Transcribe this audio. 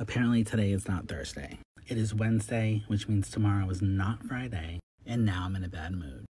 Apparently, today is not Thursday. It is Wednesday, which means tomorrow is not Friday, and now I'm in a bad mood.